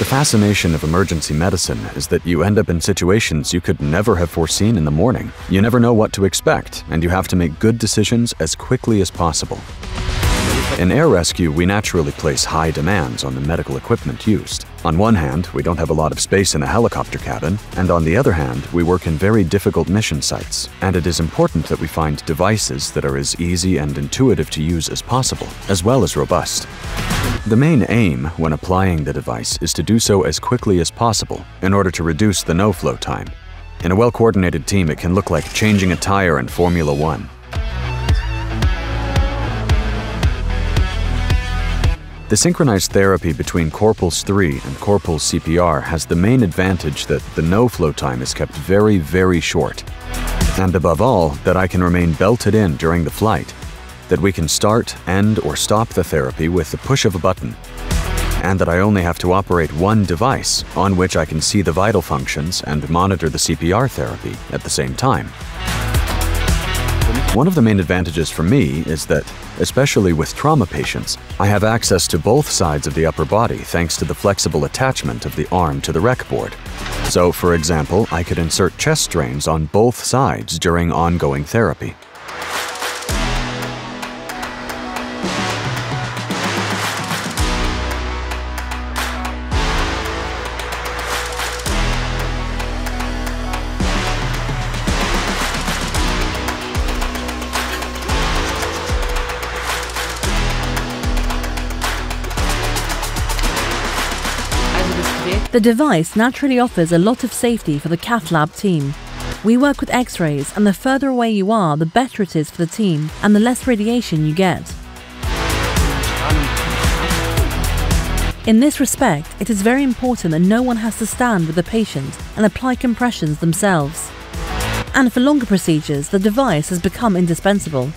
The fascination of emergency medicine is that you end up in situations you could never have foreseen in the morning. You never know what to expect, and you have to make good decisions as quickly as possible. In air rescue, we naturally place high demands on the medical equipment used. On one hand, we don't have a lot of space in a helicopter cabin, and on the other hand, we work in very difficult mission sites, and it is important that we find devices that are as easy and intuitive to use as possible, as well as robust. The main aim when applying the device is to do so as quickly as possible in order to reduce the no-flow time. In a well-coordinated team, it can look like changing a tire in Formula One. The synchronized therapy between Corpuls 3 and Corpuls CPR has the main advantage that the no-flow time is kept very, very short. And above all, that I can remain belted in during the flight, that we can start, end, or stop the therapy with the push of a button, and that I only have to operate one device on which I can see the vital functions and monitor the CPR therapy at the same time. One of the main advantages for me is that, especially with trauma patients, I have access to both sides of the upper body thanks to the flexible attachment of the arm to the rec board. So, for example, I could insert chest drains on both sides during ongoing therapy. The device naturally offers a lot of safety for the cath lab team. We work with x-rays and the further away you are, the better it is for the team and the less radiation you get. In this respect, it is very important that no one has to stand with the patient and apply compressions themselves. And for longer procedures, the device has become indispensable.